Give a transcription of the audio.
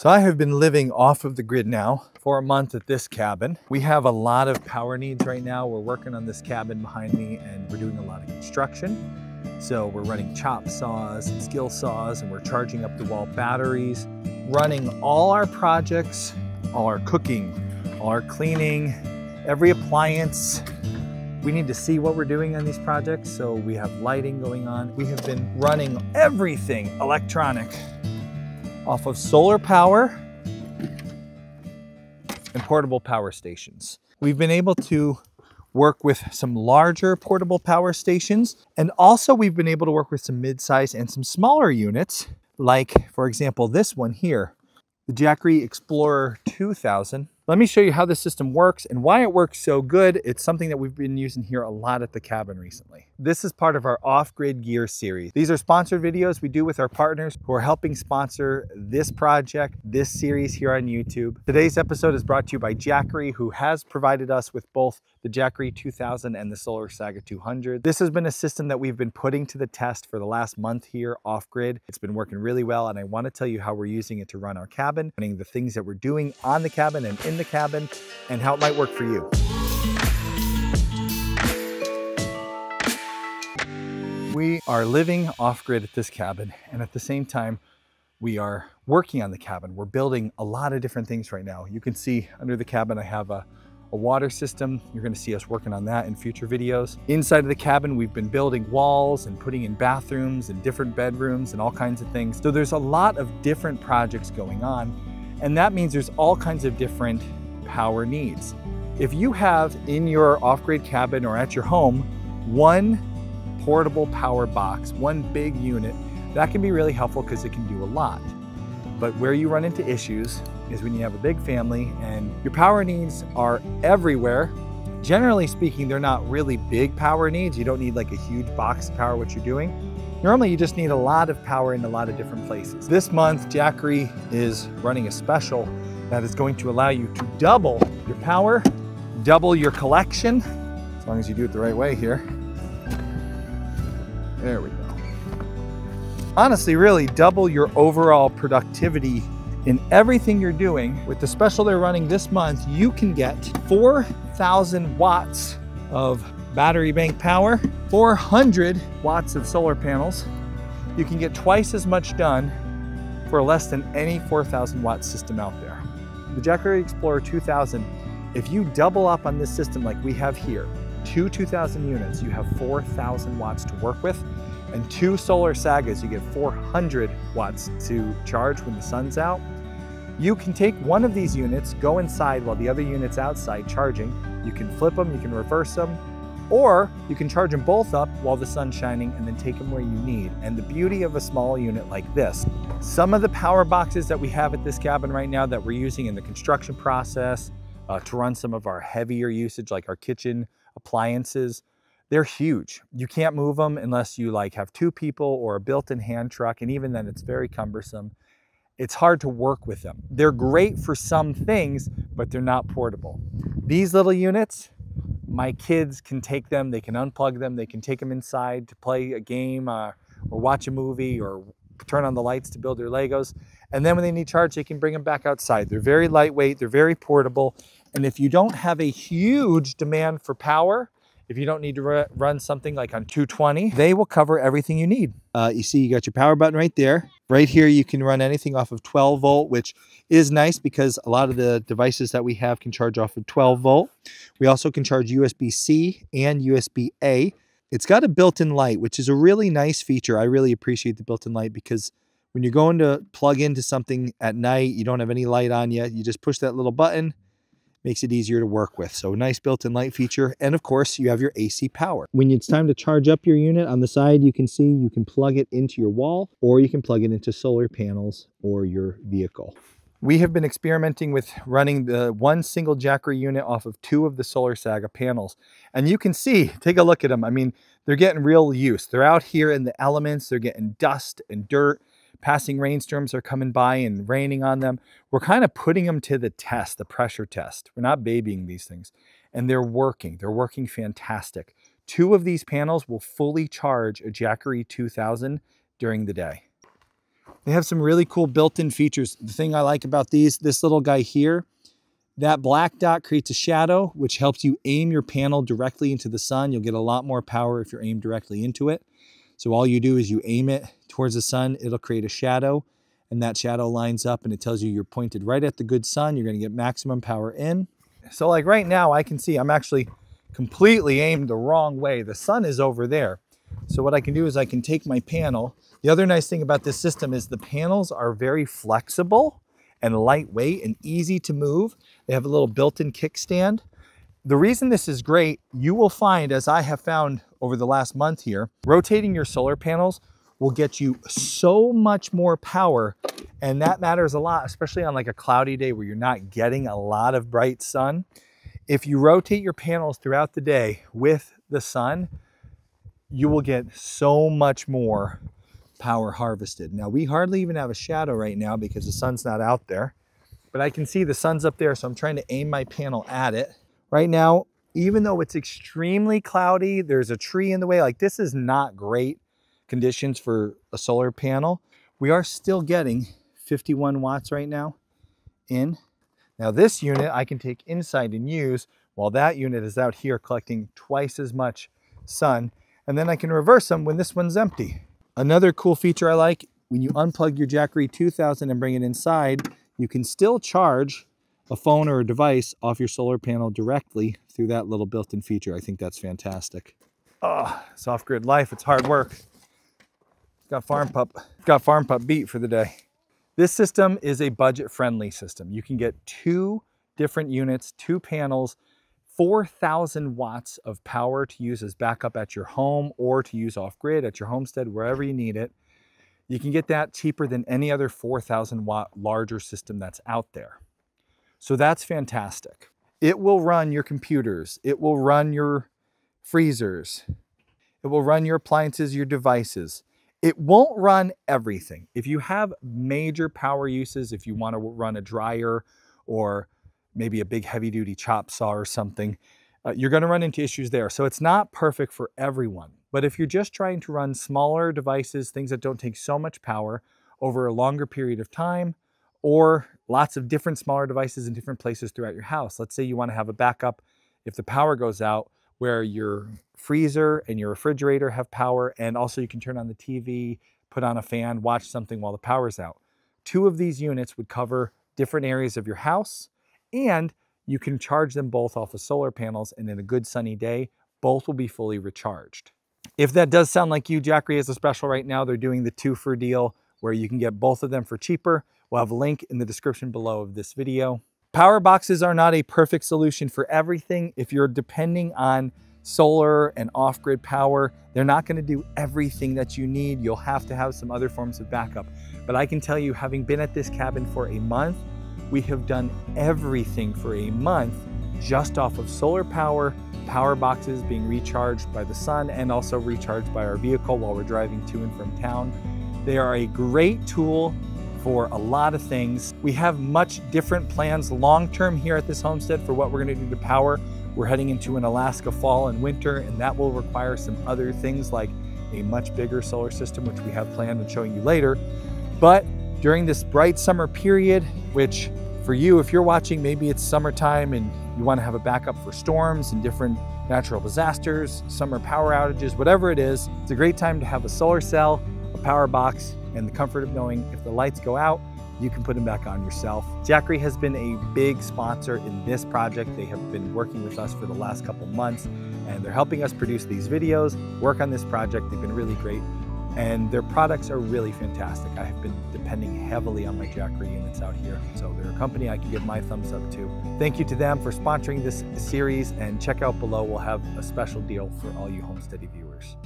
So I have been living off of the grid now for a month at this cabin. We have a lot of power needs right now. We're working on this cabin behind me and we're doing a lot of construction. So we're running chop saws and skill saws and we're charging up the wall batteries, running all our projects, all our cooking, all our cleaning, every appliance. We need to see what we're doing on these projects. So we have lighting going on. We have been running everything electronic off of solar power and portable power stations. We've been able to work with some larger portable power stations, and also we've been able to work with some mid-size and some smaller units, like, for example, this one here, the Jackery Explorer 2000. Let me show you how this system works and why it works so good. It's something that we've been using here a lot at the cabin recently. This is part of our off-grid gear series. These are sponsored videos we do with our partners who are helping sponsor this project, this series here on YouTube. Today's episode is brought to you by Jackery, who has provided us with both the Jackery 2000 and the Solar Saga 200. This has been a system that we've been putting to the test for the last month here off-grid. It's been working really well, and I want to tell you how we're using it to run our cabin, running the things that we're doing on the cabin and in the cabin, and how it might work for you. We are living off grid at this cabin, and at the same time, we are working on the cabin. We're building a lot of different things right now. You can see under the cabin, I have a, a water system. You're gonna see us working on that in future videos. Inside of the cabin, we've been building walls and putting in bathrooms and different bedrooms and all kinds of things. So there's a lot of different projects going on, and that means there's all kinds of different power needs. If you have in your off-grid cabin or at your home, one portable power box, one big unit, that can be really helpful because it can do a lot. But where you run into issues is when you have a big family and your power needs are everywhere. Generally speaking, they're not really big power needs. You don't need like a huge box to power what you're doing. Normally, you just need a lot of power in a lot of different places. This month, Jackery is running a special that is going to allow you to double your power, double your collection, as long as you do it the right way here. There we go. Honestly, really double your overall productivity in everything you're doing. With the special they're running this month, you can get 4,000 watts of battery bank power, 400 watts of solar panels. You can get twice as much done for less than any 4,000 watt system out there. The Jackery Explorer 2000, if you double up on this system like we have here, two 2000 units, you have 4,000 watts to work with. And two solar sagas, you get 400 watts to charge when the sun's out. You can take one of these units, go inside while the other unit's outside charging. You can flip them, you can reverse them, or you can charge them both up while the sun's shining and then take them where you need. And the beauty of a small unit like this, some of the power boxes that we have at this cabin right now that we're using in the construction process uh, to run some of our heavier usage like our kitchen appliances, they're huge. You can't move them unless you like have two people or a built-in hand truck. And even then it's very cumbersome. It's hard to work with them. They're great for some things, but they're not portable. These little units, my kids can take them, they can unplug them, they can take them inside to play a game uh, or watch a movie or turn on the lights to build their Legos. And then when they need charge, they can bring them back outside. They're very lightweight, they're very portable. And if you don't have a huge demand for power, if you don't need to run something like on 220, they will cover everything you need. Uh, you see you got your power button right there. Right here, you can run anything off of 12 volt, which is nice because a lot of the devices that we have can charge off of 12 volt. We also can charge USB-C and USB-A. It's got a built-in light, which is a really nice feature. I really appreciate the built-in light because when you're going to plug into something at night, you don't have any light on you. You just push that little button, makes it easier to work with. So nice built-in light feature. And of course you have your AC power. When it's time to charge up your unit on the side, you can see you can plug it into your wall or you can plug it into solar panels or your vehicle. We have been experimenting with running the one single Jackery unit off of two of the Solar Saga panels. And you can see, take a look at them. I mean, they're getting real use. They're out here in the elements. They're getting dust and dirt passing rainstorms are coming by and raining on them. We're kind of putting them to the test, the pressure test. We're not babying these things. And they're working. They're working fantastic. Two of these panels will fully charge a Jackery 2000 during the day. They have some really cool built-in features. The thing I like about these, this little guy here, that black dot creates a shadow, which helps you aim your panel directly into the sun. You'll get a lot more power if you're aimed directly into it. So all you do is you aim it towards the sun, it'll create a shadow, and that shadow lines up and it tells you you're pointed right at the good sun. You're gonna get maximum power in. So like right now, I can see I'm actually completely aimed the wrong way. The sun is over there. So what I can do is I can take my panel. The other nice thing about this system is the panels are very flexible and lightweight and easy to move. They have a little built-in kickstand. The reason this is great, you will find, as I have found over the last month here, rotating your solar panels will get you so much more power. And that matters a lot, especially on like a cloudy day where you're not getting a lot of bright sun. If you rotate your panels throughout the day with the sun, you will get so much more power harvested. Now we hardly even have a shadow right now because the sun's not out there, but I can see the sun's up there. So I'm trying to aim my panel at it. Right now, even though it's extremely cloudy, there's a tree in the way, like this is not great conditions for a solar panel. We are still getting 51 watts right now in. Now this unit I can take inside and use while that unit is out here collecting twice as much sun. And then I can reverse them when this one's empty. Another cool feature I like, when you unplug your Jackery 2000 and bring it inside, you can still charge a phone or a device off your solar panel directly through that little built-in feature. I think that's fantastic. Oh, soft grid life, it's hard work. Got farm pup, got farm pup beat for the day. This system is a budget friendly system. You can get two different units, two panels, 4,000 watts of power to use as backup at your home or to use off grid at your homestead, wherever you need it. You can get that cheaper than any other 4,000 watt larger system that's out there. So that's fantastic. It will run your computers. It will run your freezers. It will run your appliances, your devices. It won't run everything. If you have major power uses, if you want to run a dryer or maybe a big heavy duty chop saw or something, uh, you're going to run into issues there. So it's not perfect for everyone. But if you're just trying to run smaller devices, things that don't take so much power over a longer period of time, or lots of different smaller devices in different places throughout your house. Let's say you want to have a backup if the power goes out where your freezer and your refrigerator have power and also you can turn on the TV, put on a fan, watch something while the power's out. Two of these units would cover different areas of your house and you can charge them both off of solar panels and in a good sunny day, both will be fully recharged. If that does sound like you, Jackery has a special right now. They're doing the two for deal where you can get both of them for cheaper. We'll have a link in the description below of this video. Power boxes are not a perfect solution for everything. If you're depending on solar and off-grid power, they're not gonna do everything that you need. You'll have to have some other forms of backup. But I can tell you, having been at this cabin for a month, we have done everything for a month just off of solar power, power boxes being recharged by the sun, and also recharged by our vehicle while we're driving to and from town. They are a great tool for a lot of things. We have much different plans long-term here at this homestead for what we're gonna do to power. We're heading into an Alaska fall and winter, and that will require some other things like a much bigger solar system, which we have planned on showing you later. But during this bright summer period, which for you, if you're watching, maybe it's summertime and you wanna have a backup for storms and different natural disasters, summer power outages, whatever it is, it's a great time to have a solar cell, power box, and the comfort of knowing if the lights go out, you can put them back on yourself. Jackery has been a big sponsor in this project. They have been working with us for the last couple months and they're helping us produce these videos, work on this project. They've been really great and their products are really fantastic. I have been depending heavily on my Jackery units out here. So they're a company I can give my thumbs up to. Thank you to them for sponsoring this series and check out below. We'll have a special deal for all you homesteady viewers.